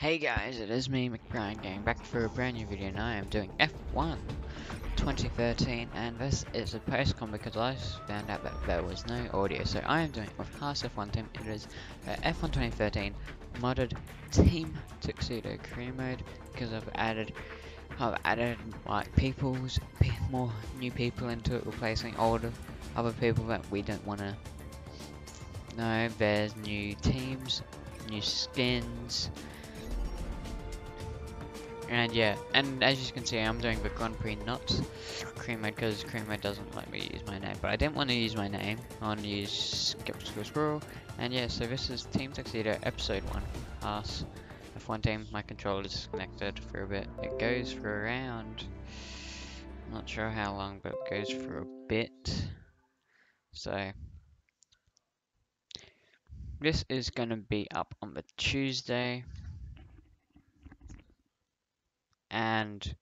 Hey guys, it is me, McBryan, going back for a brand new video, and I am doing F1 2013, and this is a postcon because I found out that there was no audio, so I am doing it with Haas F1 team, it is uh, F1 2013 modded Team Tuxedo Career Mode, because I've added, I've added like people's, more new people into it, replacing older, other people that we don't want to know, there's new teams, new skins, and yeah, and as you can see, I'm doing the Grand Prix not Cream Mode because Cream Mode doesn't let me use my name. But I didn't want to use my name. I want to use Skeptical Squirrel. And yeah, so this is Team Tuxedo Episode 1. Haas. F1 team, my controller is disconnected for a bit. It goes for around, not sure how long, but it goes for a bit. So, this is going to be up on the Tuesday and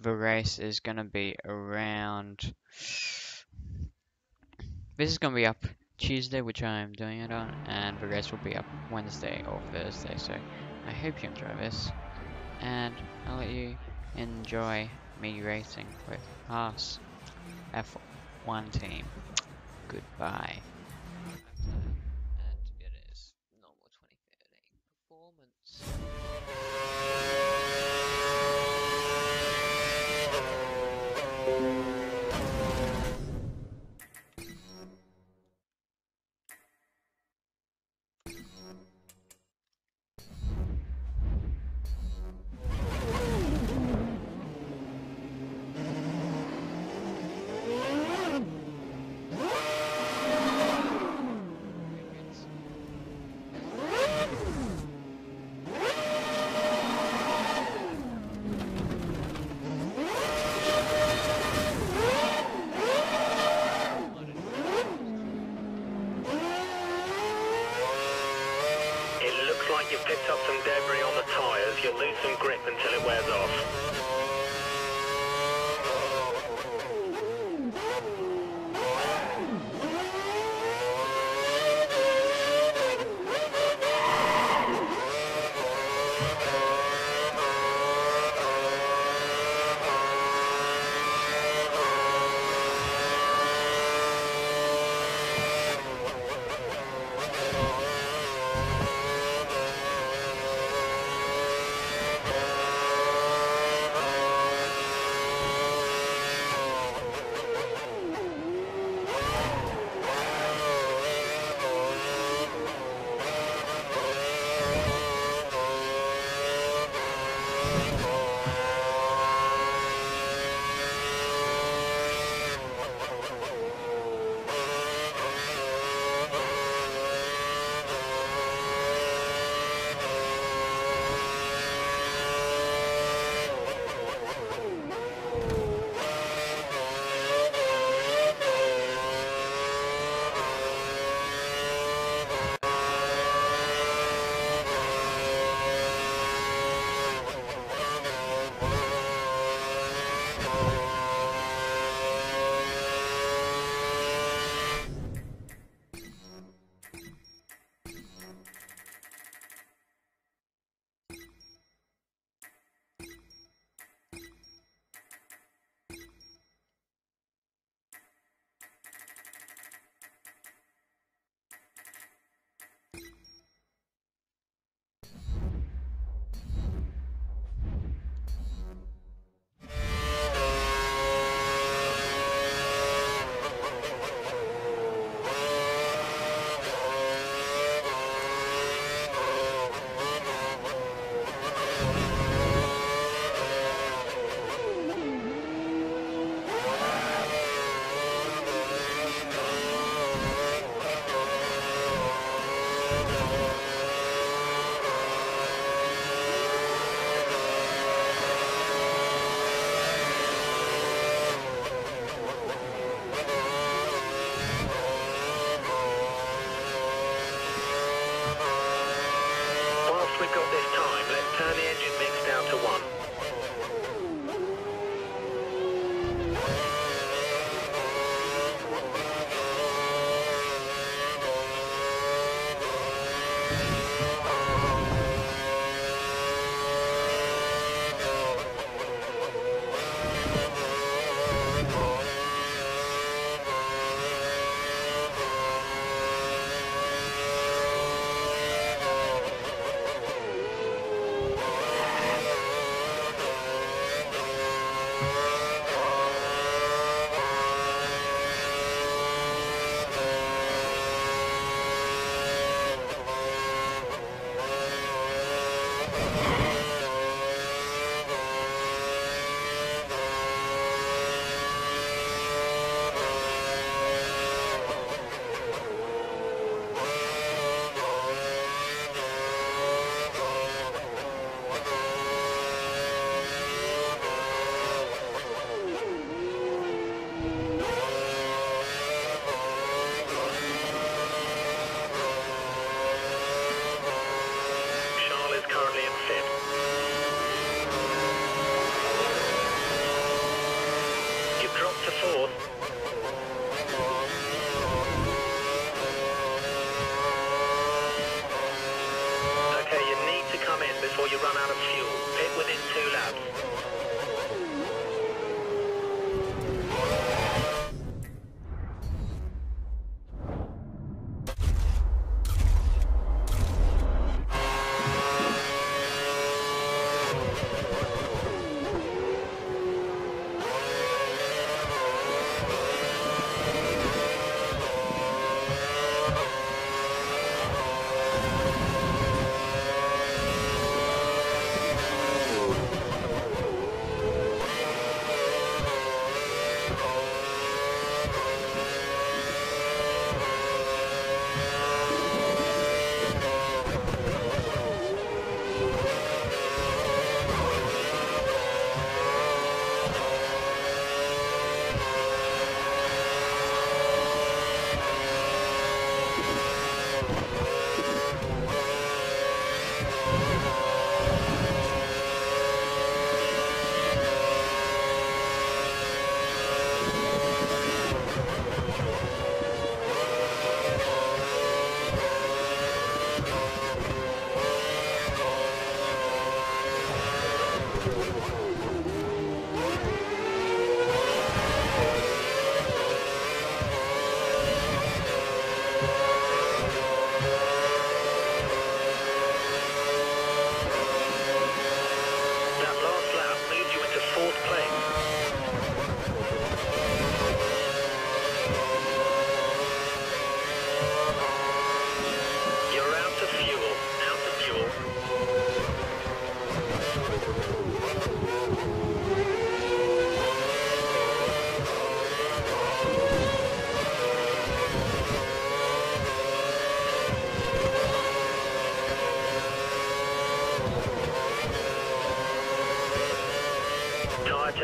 the race is going to be around this is going to be up Tuesday which I'm doing it on and the race will be up Wednesday or Thursday so I hope you enjoy this and I'll let you enjoy me racing with Haas F1 team. Goodbye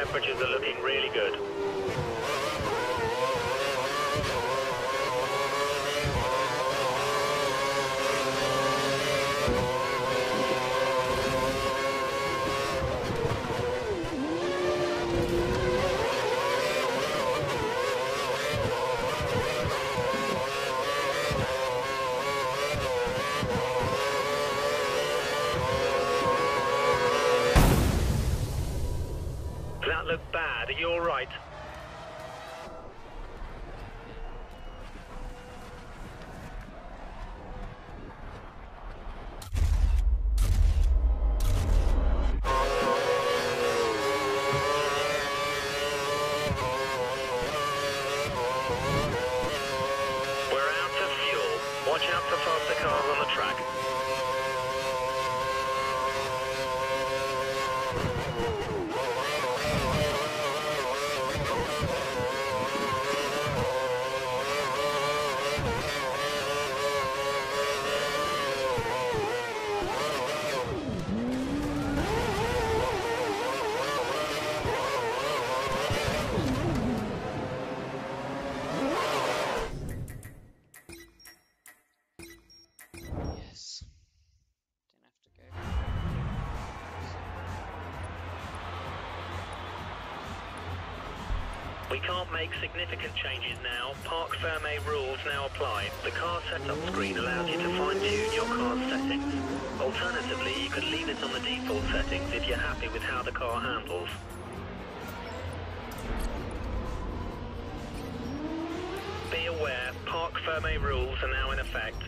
temperatures are looking really good. Make significant changes now. Parc Ferme rules now apply. The car setup screen allows you to fine-tune your car's settings. Alternatively, you could leave it on the default settings if you're happy with how the car handles. Be aware, Parc Ferme rules are now in effect.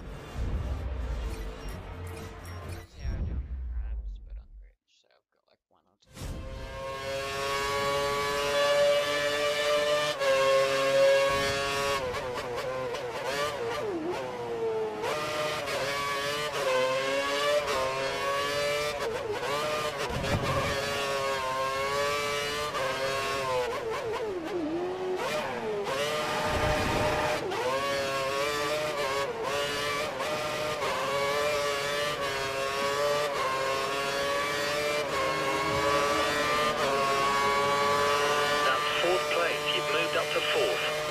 Moved up to fourth.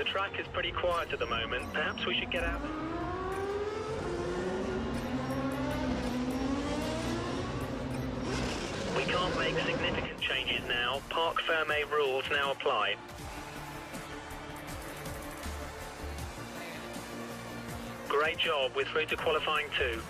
The track is pretty quiet at the moment. Perhaps we should get out. We can't make significant changes now. Parc Ferme rules now apply. Great job. We're through to qualifying two.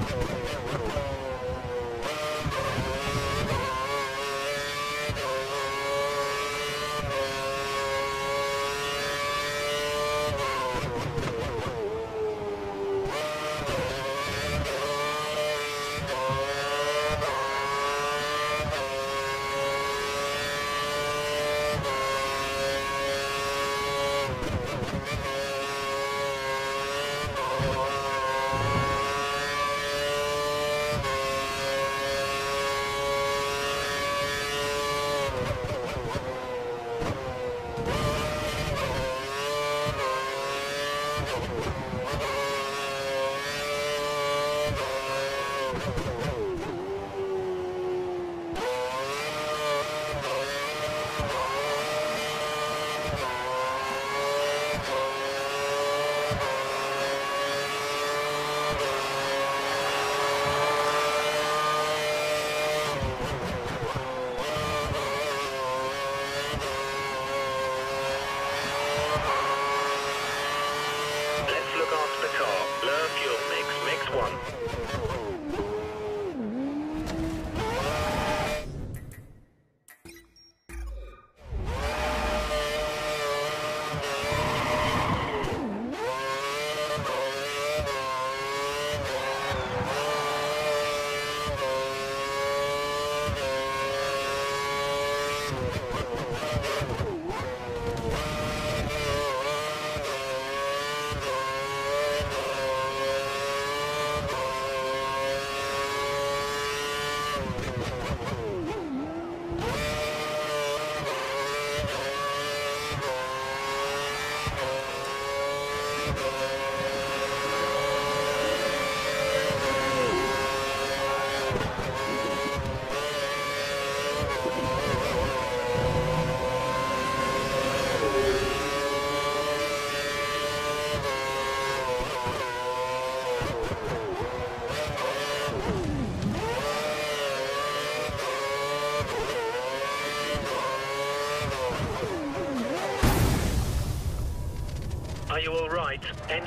Oh.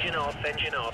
Engine off, engine off.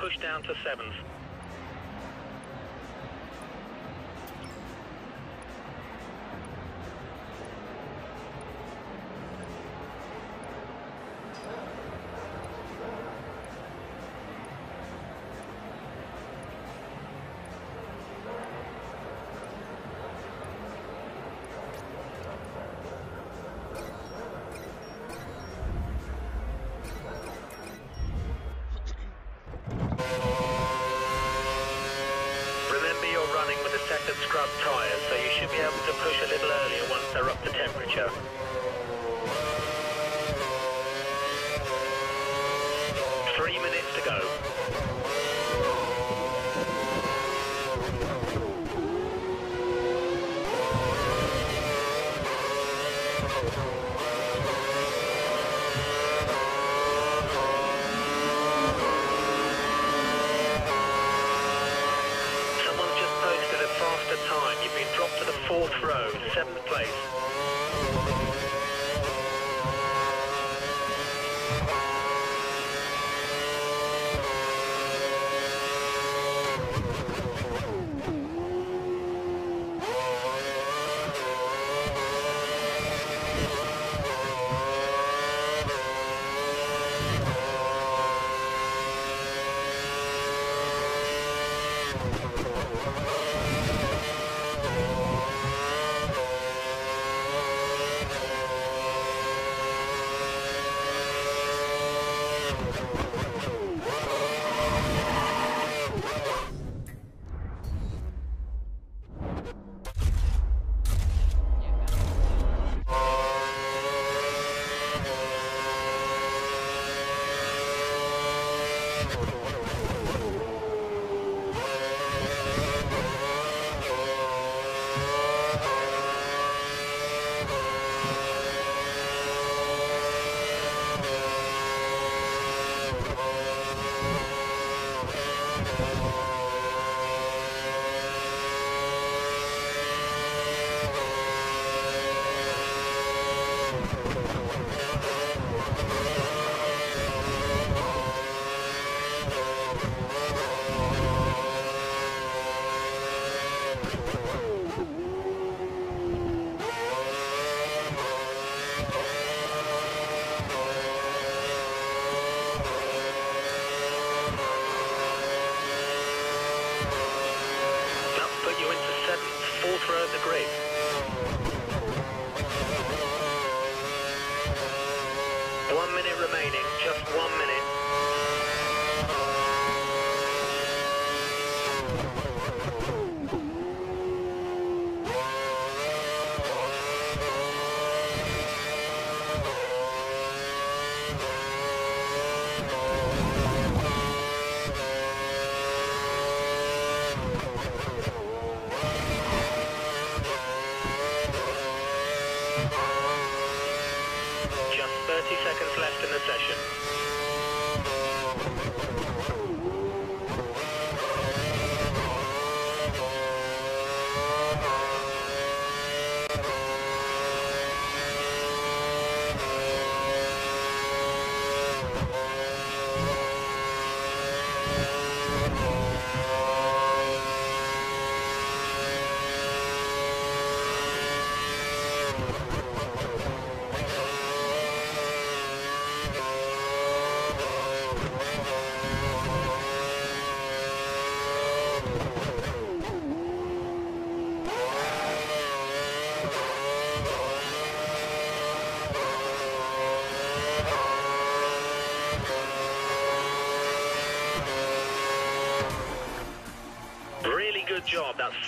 push down to 7th.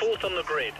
Fourth on the grid.